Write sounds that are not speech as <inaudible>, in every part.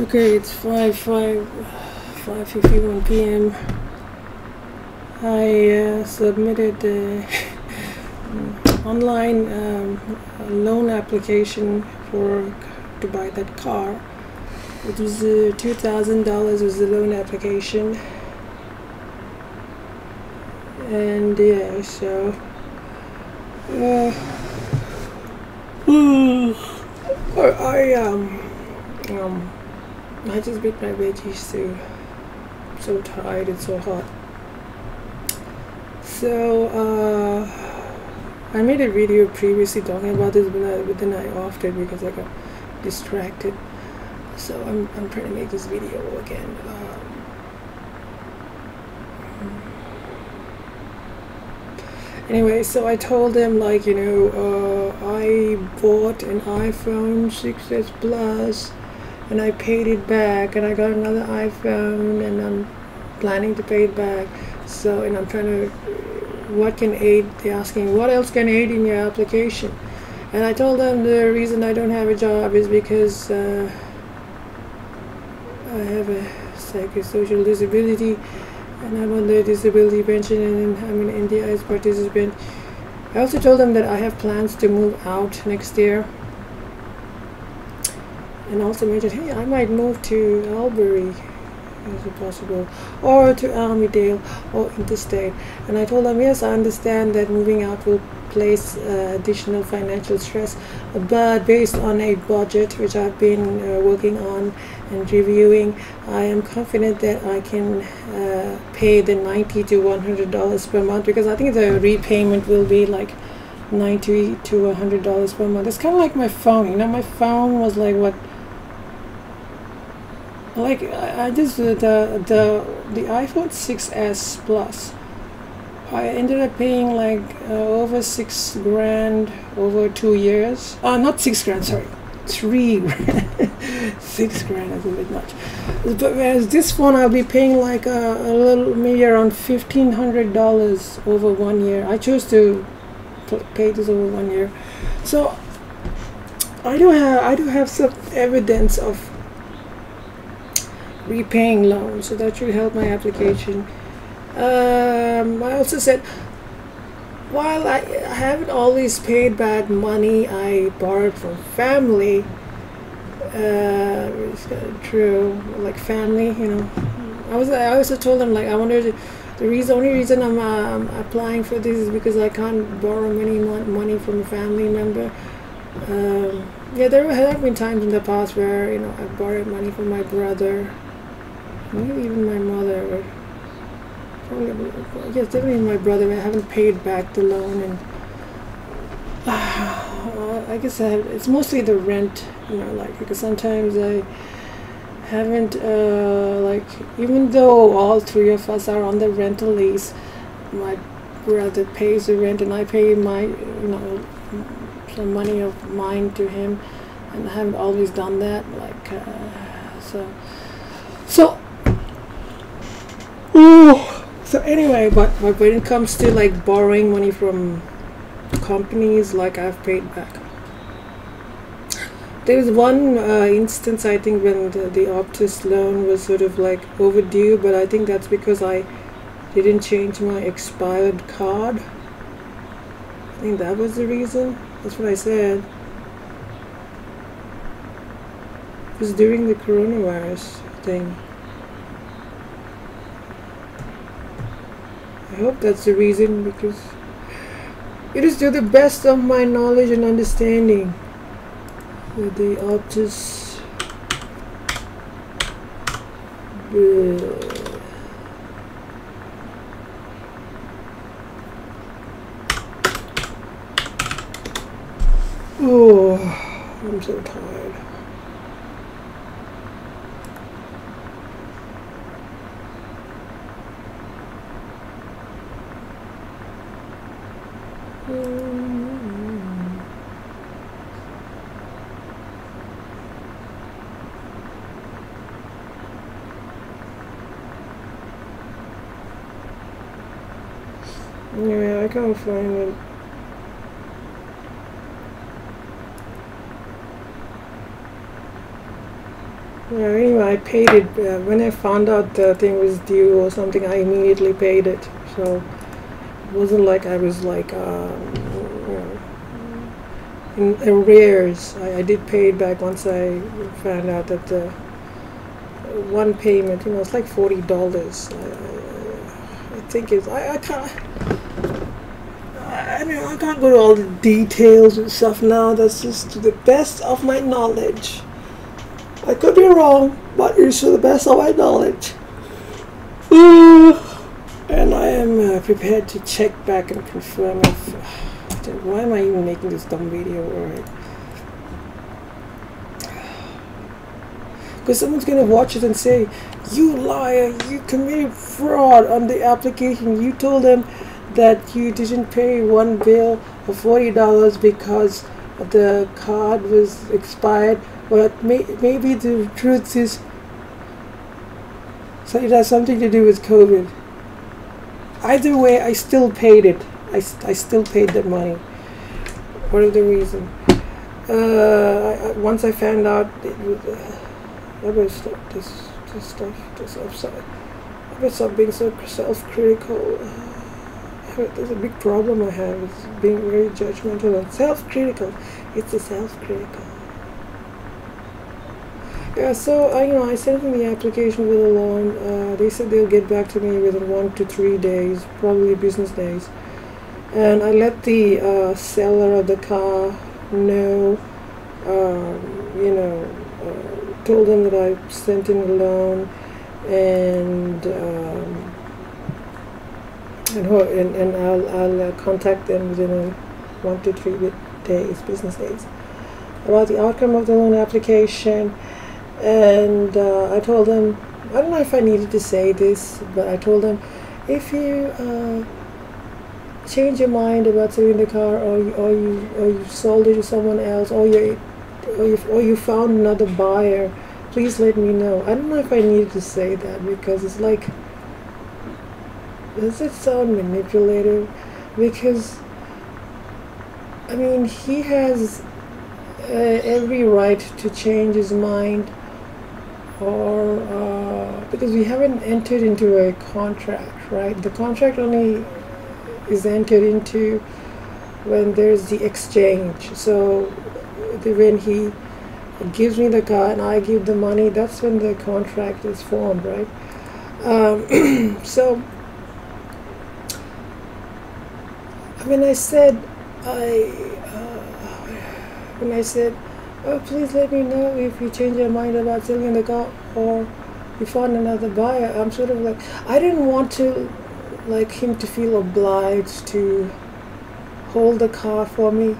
Okay, it's 5 5 5:51 p.m. I uh, submitted the <laughs> online um, loan application for to buy that car. It was uh, two thousand dollars was the loan application, and yeah, so. Uh, <sighs> I um um I just beat my veggies too. I'm so tired. It's so hot. So uh, I made a video previously talking about this, but, I, but then I offed it because I got distracted. So I'm I'm trying to make this video again. Um, anyway, so I told them like you know uh, I bought an iPhone 6s Plus and I paid it back and I got another iPhone and I'm planning to pay it back. So and I'm trying to what can aid they're asking what else can aid in your application and I told them the reason I don't have a job is because uh, I have a psychosocial disability and I'm on the disability pension and I'm an NDIS participant. I also told them that I have plans to move out next year and also mentioned, hey, I might move to Albury it possible or to Armidale or interstate. And I told them yes I understand that moving out will place uh, additional financial stress but based on a budget which I've been uh, working on and reviewing I am confident that I can uh, pay the 90 to 100 dollars per month because I think the repayment will be like 90 to 100 dollars per month. It's kind of like my phone you know my phone was like what like I just the the the iPhone 6s Plus I ended up paying like uh, over six grand over two years. Uh, not six grand sorry. Three grand. <laughs> Six grand is a bit much. But whereas this phone I'll be paying like a, a little maybe around fifteen hundred dollars over one year. I chose to pay this over one year. So I do have I do have some evidence of repaying loans so that should help my application. Um, I also said while I haven't always paid back money I borrowed from family uh, it's true like family you know. I was I also told them like I wanted to the reason only reason I'm um, applying for this is because I can't borrow any money from a family member. Um, yeah there have been times in the past where you know I borrowed money from my brother maybe even my mother, probably, I guess definitely my brother. I haven't paid back the loan, and <sighs> uh, I guess I have, it's mostly the rent, you know, like because sometimes I haven't uh, like even though all three of us are on the rental lease, my brother pays the rent and I pay my you know some money of mine to him, and I haven't always done that, like uh, so. So so anyway, but, but when it comes to like borrowing money from companies, like I've paid back. There was one uh, instance I think when the, the Optus loan was sort of like overdue, but I think that's because I didn't change my expired card. I think that was the reason. That's what I said. It was during the coronavirus thing. Hope that's the reason because it is to the best of my knowledge and understanding that the uh, Oh, I'm so tired. Yeah, I can't find it. Yeah, anyway, I paid it uh, when I found out the thing was due or something. I immediately paid it, so wasn't like I was like um, you know, in arrears. I, I did pay it back once I found out that the one payment, you know, it's like forty dollars. I, I, I think it's I, I can't. I mean, I can't go to all the details and stuff now. That's just to the best of my knowledge. I could be wrong, but it's to the best of my knowledge. <sighs> am uh, prepared to check back and confirm if. <sighs> why am I even making this dumb video? Alright. <sighs> Because someone's gonna watch it and say, You liar, you committed fraud on the application. You told them that you didn't pay one bill of $40 because the card was expired but may, maybe the truth is so it has something to do with COVID. Either way, I still paid it. I, I still paid the money. Whatever the reason. Uh, I, once I found out it uh, I better stop this, this stuff, this upside. I better stop being so self-critical. There's a big problem I have. It's being very judgmental and self-critical. It's a self-critical. Yeah, so I, you know, I sent them the application with a loan. Uh, they said they'll get back to me within one to three days, probably business days. And I let the uh, seller of the car know, um, you know, uh, told them that I sent in a loan, and um, and, and, and I'll I'll uh, contact them within a one to three days, business days, about the outcome of the loan application and uh, I told him, I don't know if I needed to say this, but I told him, if you uh, change your mind about selling the car, or you, or you or you sold it to someone else, or you or you, or you found another buyer, please let me know. I don't know if I needed to say that because it's like, does it sound manipulative? Because I mean, he has uh, every right to change his mind or uh, because we haven't entered into a contract, right? The contract only is entered into when there's the exchange. So the, when he gives me the car and I give the money, that's when the contract is formed, right? Um, <clears throat> so when I said I uh, when I said oh, please let me know if you change your mind about selling the car or you find another buyer. I'm sort of like, I didn't want to, like, him to feel obliged to hold the car for me.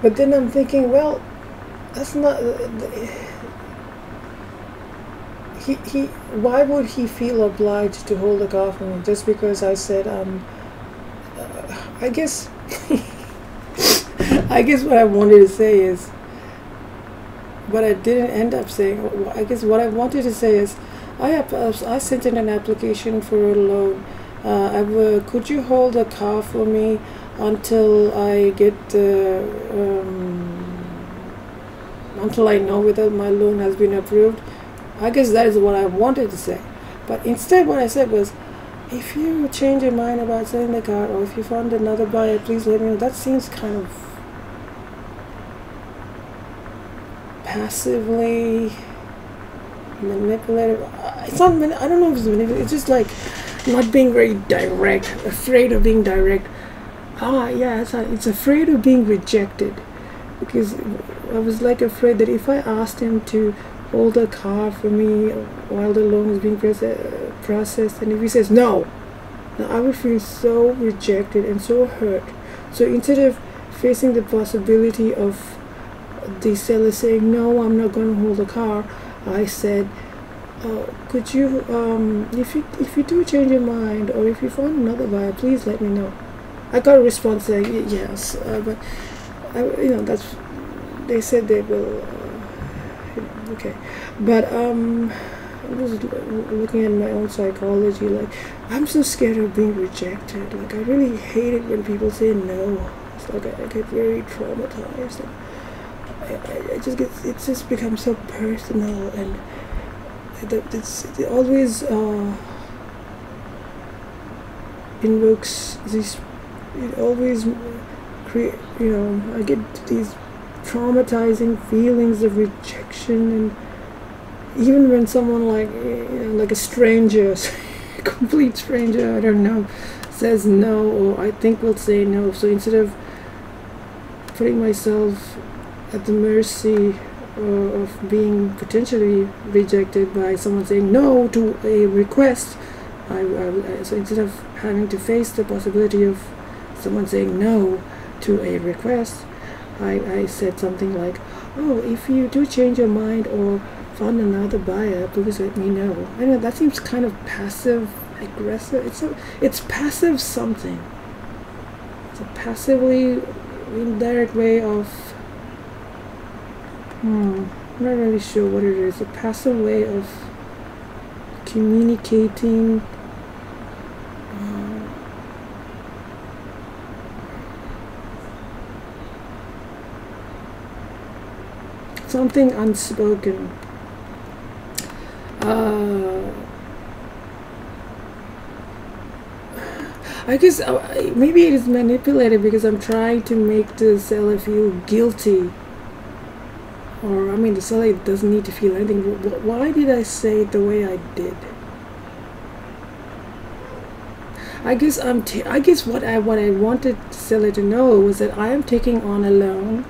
But then I'm thinking, well, that's not. He, he, why would he feel obliged to hold the car for me just because I said, um, uh, I guess. <laughs> I guess what I wanted to say is, what I didn't end up saying. I guess what I wanted to say is, I have, I sent in an application for a loan. Uh, I, uh, could you hold a car for me until I get the um, until I know whether my loan has been approved? I guess that is what I wanted to say. But instead, what I said was, if you change your mind about selling the car or if you find another buyer, please let me know. That seems kind of passively manipulative. It's not. I don't know if it's manipulative. It's just like not being very direct. Afraid of being direct. Ah, yeah. It's, it's afraid of being rejected because I was like afraid that if I asked him to hold a car for me while the loan is being processed, and if he says no, now I would feel so rejected and so hurt. So instead of facing the possibility of the seller saying, no, I'm not going to hold the car, I said, uh, could you, um, if you if you do change your mind or if you find another buyer, please let me know. I got a response saying yes, uh, but I, you know that's they said they will. Uh, okay, but um, I was looking at my own psychology. Like I'm so scared of being rejected. Like I really hate it when people say no. It's like I, I get very traumatized. I, I just get it just becomes so personal and it's, it always uh, invokes these it always create you know I get these traumatizing feelings of rejection and even when someone like you know, like a stranger <laughs> complete stranger I don't know says no or I think will say no. So instead of putting myself at the mercy uh, of being potentially rejected by someone saying no to a request I, I, so instead of having to face the possibility of someone saying no to a request I, I said something like oh if you do change your mind or find another buyer please let me know. I know that seems kind of passive aggressive it's a it's passive something. It's a passively indirect way of hmm I'm not really sure what it is a passive way of communicating uh, something unspoken uh, I guess uh, maybe it is manipulated because I'm trying to make the seller feel guilty. Or, I mean, the seller doesn't need to feel anything. Why did I say it the way I did? I guess I'm. T- I guess what I what I wanted the seller to know was that I am taking on a loan.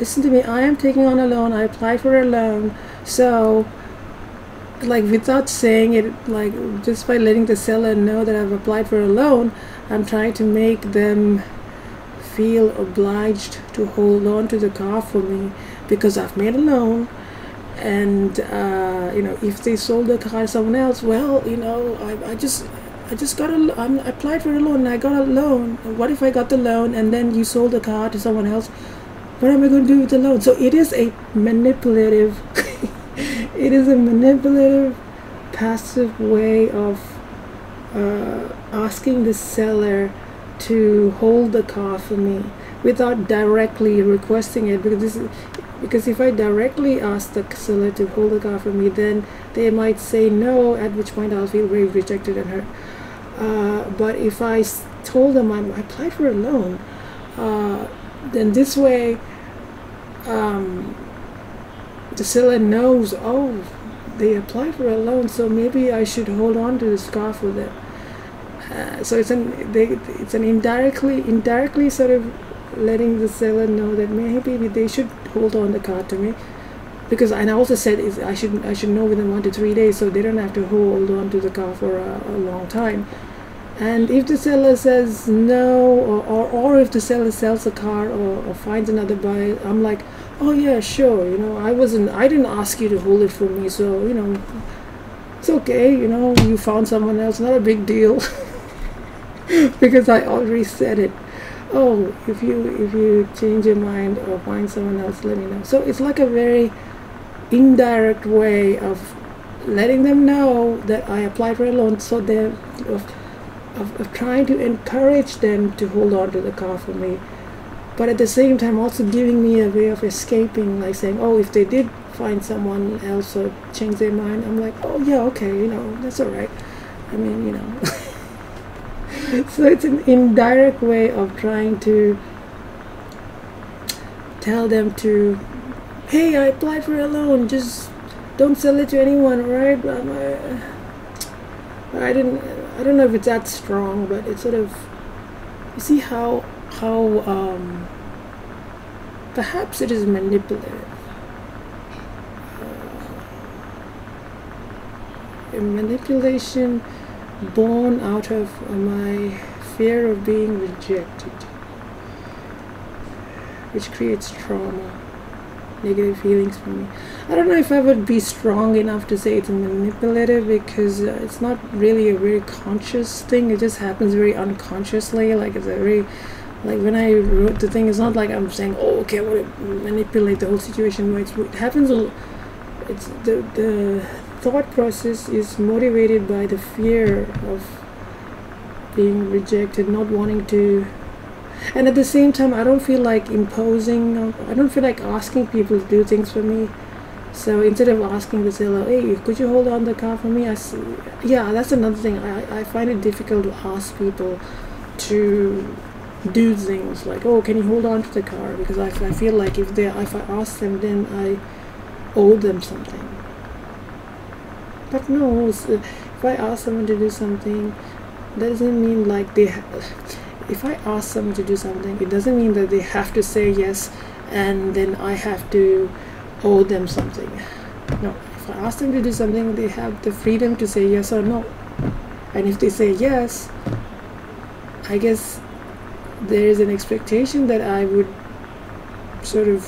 Listen to me. I am taking on a loan. I applied for a loan, so like without saying it like just by letting the seller know that I've applied for a loan I'm trying to make them feel obliged to hold on to the car for me because I've made a loan and uh, you know if they sold the car to someone else well you know I, I just I just got a I'm, I applied for a loan and I got a loan what if I got the loan and then you sold the car to someone else? What am I going to do with the loan? So it is a manipulative <laughs> it is a manipulative, passive way of uh, asking the seller to hold the car for me without directly requesting it because this is, because if I directly ask the seller to hold the car for me then they might say no at which point I'll feel very rejected and hurt uh, but if I told them I applied for a loan uh, then this way um, the seller knows, oh, they applied for a loan, so maybe I should hold on to this car for them. Uh, so it's an they, it's an indirectly indirectly sort of letting the seller know that maybe they should hold on the car to me. Because and I also said is I should I should know within one to three days so they don't have to hold on to the car for a, a long time. And if the seller says no, or, or, or if the seller sells the car or, or finds another buyer, I'm like, oh yeah sure you know. I wasn't i didn't ask you to hold it for me so you know it's okay you know you found someone else not a big deal. <laughs> Because i already said it oh if you if you change your mind or find someone else let me know. So it's like a very indirect way of letting them know that i applied for a loan. So they're of, of, of trying to encourage them to hold on to the car for me but at the same time also giving me a way of escaping like saying oh if they did find someone else or change their mind i'm like oh yeah okay you know that's all right. I mean you know <laughs> so it's an indirect way of trying to tell them to hey i applied for a loan just don't sell it to anyone right I, I didn't i don't know if it's that strong but it's sort of you see how how um, perhaps it is manipulative. Uh, manipulation born out of my fear of being rejected, which creates trauma, negative feelings for me. I don't know if I would be strong enough to say it's manipulative because uh, it's not really a very conscious thing. It just happens very unconsciously. Like it's a very like when I wrote the thing, it's not like I'm saying, "Oh, okay, I want to manipulate the whole situation." It happens. It's the the thought process is motivated by the fear of being rejected, not wanting to. and at the same time i don't feel like imposing i don't feel like asking people to do things for me so instead of asking the seller hey could you hold on the car for me I see. yeah that's another thing I, I find it difficult to ask people to do things like oh can you hold on to the car because i, I feel like if they if i ask them then i owe them something but no if i ask someone to do something that doesn't mean like they if i ask someone to do something it doesn't mean that they have to say yes and then i have to owe them something. No if i ask them to do something they have the freedom to say yes or no. And if they say yes i guess there is an expectation that i would sort of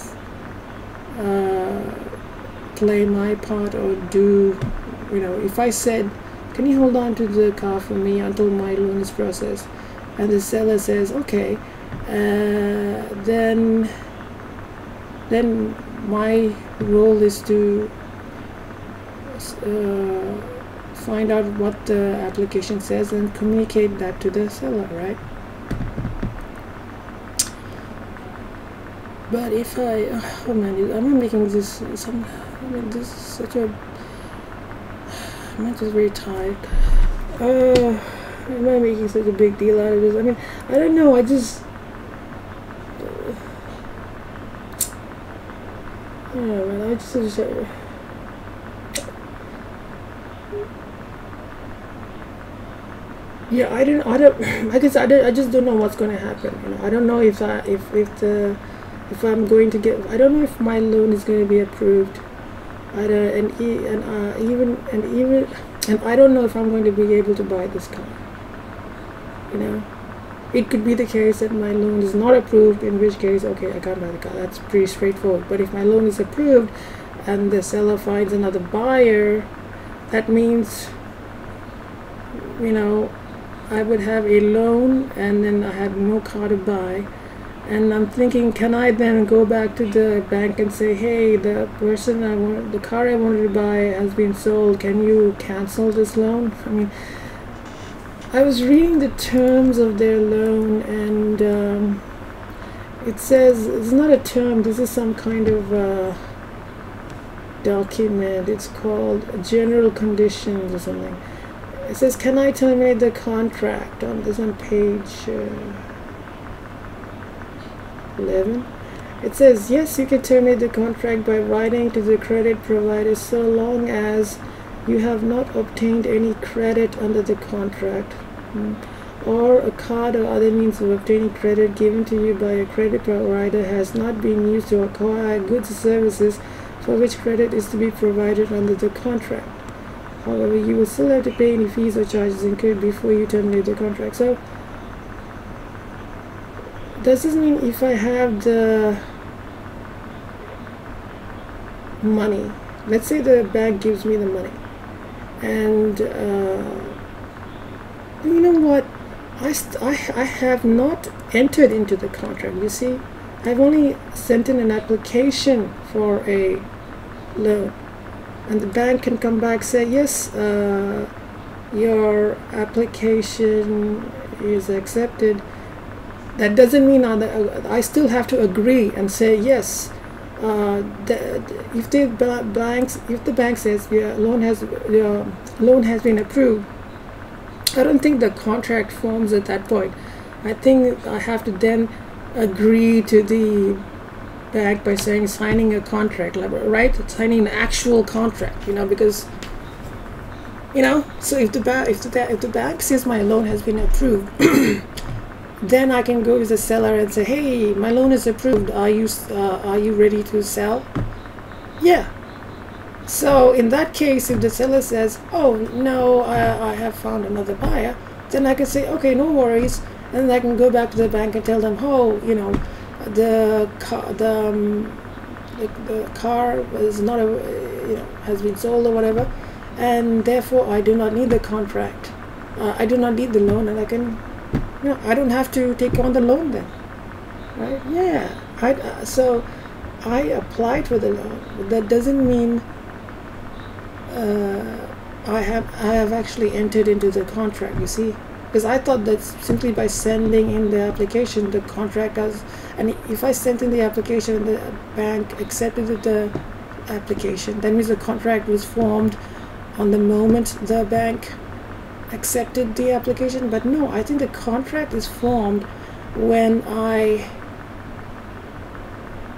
uh, play my part or do you know if i said can you hold on to the car for me until my loan is processed? And the seller says okay. Uh, then then my role is to uh, find out what the application says and communicate that to the seller right? But if I oh man I'm making this some I mean this is such a I'm just very tired? Uh am I making such a big deal out of this? I mean I don't know I just yeah man I just, just uh, yeah I don't I don't <laughs> I guess I don't I just don't know what's going to happen you know? I don't know if I if if the if I'm going to get I don't know if my loan is going to be approved I don't and e- and uh, even and even and I don't know if I'm going to be able to buy this car. You know? It could be the case that my loan is not approved in which case okay I can't buy the car. That's pretty straightforward. But if my loan is approved and the seller finds another buyer that means you know I would have a loan and then I have no car to buy and I'm thinking, can I then go back to the bank and say, hey, the person I want, the car I wanted to buy has been sold. Can you cancel this loan? I mean, I was reading the terms of their loan, and um, it says it's not a term. This is some kind of uh, document. It's called general conditions or something. It says, can I terminate the contract? On this on page. Uh, 11 it says yes you can terminate the contract by writing to the credit provider so long as you have not obtained any credit under the contract mm, or a card or other means of obtaining credit given to you by a credit provider has not been used to acquire goods or services for which credit is to be provided under the contract. However you will still have to pay any fees or charges incurred before you terminate the contract. So does this mean if I have the money, let's say the bank gives me the money, and uh, you know what, I, I, I have not entered into the contract, you see, I've only sent in an application for a loan, and the bank can come back say, yes, uh, your application is accepted that doesn't mean I still have to agree and say yes. Uh, the, if the banks, if the bank says your loan has your loan has been approved, I don't think the contract forms at that point. I think I have to then agree to the bank by saying signing a contract, right? Signing an actual contract, you know, because you know. So if the bank if the if the bank says my loan has been approved. <clears throat> then I can go to the seller and say, "Hey, my loan is approved. Are you uh, are you ready to sell?" Yeah. So in that case, if the seller says, "Oh no, I, I have found another buyer," then I can say, "Okay, no worries," and I can go back to the bank and tell them, "Oh, you know, the car the um, the, the car is not a you know has been sold or whatever, and therefore I do not need the contract. Uh, I do not need the loan, and I can." No, I don't have to take on the loan then, right? Yeah. I, uh, so I applied for the loan. That doesn't mean uh, I have I have actually entered into the contract. You see, because I thought that simply by sending in the application, the contract has, and if I sent in the application the bank accepted the application, that means the contract was formed on the moment the bank accepted the application. But no, I think the contract is formed when I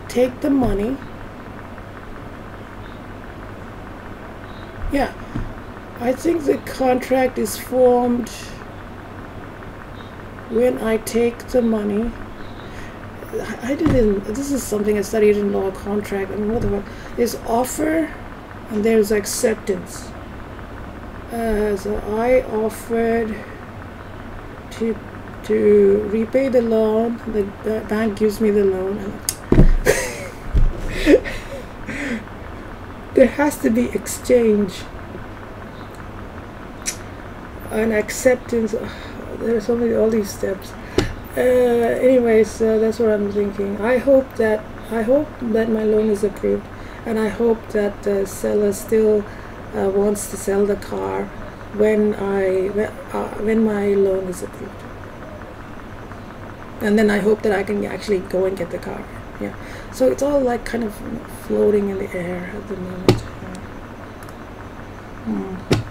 take the money. Yeah, I think the contract is formed when I take the money, I didn't, this is something I studied in law contract, and what the fuck there's offer and there's acceptance. Uh, so I offered to to repay the loan, the, the bank gives me the loan. <laughs> there has to be exchange. And acceptance. There's only all these steps. Uh, anyways uh, that's what I'm thinking. I hope that I hope that my loan is approved and I hope that the seller still uh, wants to sell the car when I uh, when my loan is approved. And then I hope that I can actually go and get the car. Yeah. So it's all like kind of floating in the air at the moment. Hmm.